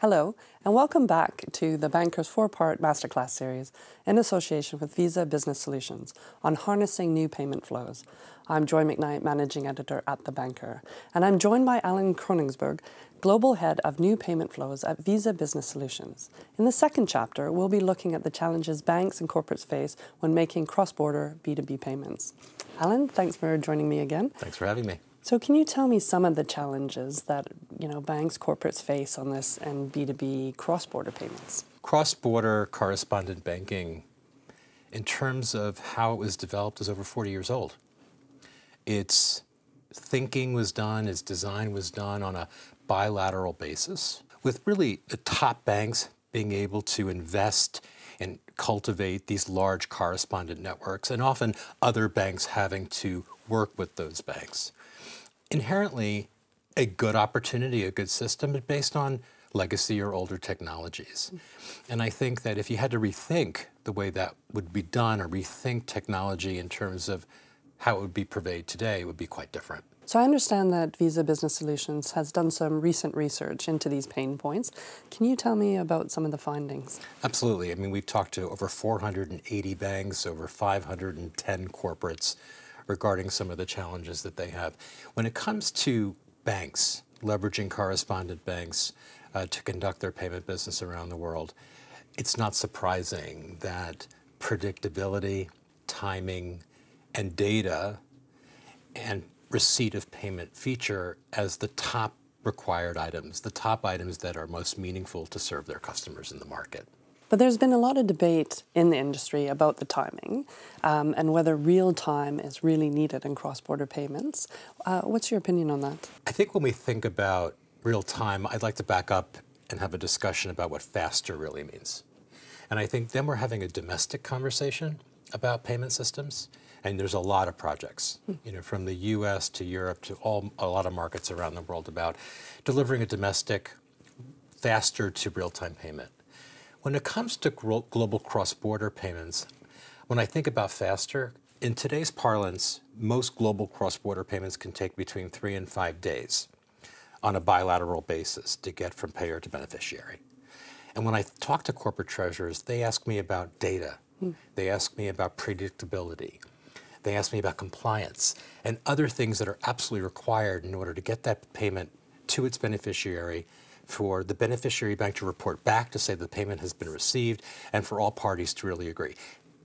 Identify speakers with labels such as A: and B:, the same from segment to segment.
A: Hello, and welcome back to the Banker's four-part masterclass series in association with Visa Business Solutions on harnessing new payment flows. I'm Joy Macknight, Managing Editor at The Banker, and I'm joined by Alan Koenigsberg, Global Head of New Payment Flows at Visa Business Solutions. In the second chapter, we'll be looking at the challenges banks and corporates face when making cross-border B2B payments. Alan, thanks for joining me again.
B: Thanks for having me.
A: So can you tell me some of the challenges that you know banks, corporates face on this and B2B cross-border payments?
B: Cross-border correspondent banking, in terms of how it was developed, is over 40 years old. Its thinking was done, its design was done on a bilateral basis, with really the top banks being able to invest and cultivate these large correspondent networks, and often other banks having to work with those banks inherently a good opportunity, a good system, but based on legacy or older technologies. And I think that if you had to rethink the way that would be done or rethink technology in terms of how it would be purveyed today, it would be quite different.
A: So I understand that Visa Business Solutions has done some recent research into these pain points. Can you tell me about some of the findings?
B: Absolutely. I mean, we've talked to over 480 banks, over 510 corporates, regarding some of the challenges that they have. When it comes to banks, leveraging correspondent banks uh, to conduct their payment business around the world, it's not surprising that predictability, timing, and data and receipt of payment feature as the top required items, the top items that are most meaningful to serve their customers in the market.
A: But there's been a lot of debate in the industry about the timing um, and whether real time is really needed in cross border payments. Uh, what's your opinion on that?
B: I think when we think about real time, I'd like to back up and have a discussion about what faster really means. And I think then we're having a domestic conversation about payment systems. And there's a lot of projects, hmm. you know, from the U.S. to Europe to all a lot of markets around the world about delivering a domestic, faster to real-time payment. When it comes to global cross-border payments, when I think about faster, in today's parlance, most global cross-border payments can take between three and five days on a bilateral basis to get from payer to beneficiary. And when I talk to corporate treasurers, they ask me about data. Hmm. They ask me about predictability. They ask me about compliance and other things that are absolutely required in order to get that payment to its beneficiary for the beneficiary bank to report back to say the payment has been received and for all parties to really agree.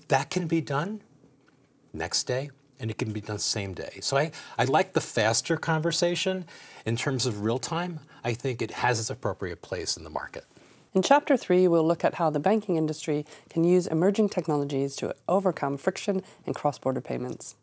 B: That can be done next day and it can be done same day. So I, I like the faster conversation in terms of real time. I think it has its appropriate place in the market.
A: In Chapter 3, we'll look at how the banking industry can use emerging technologies to overcome friction in cross border payments.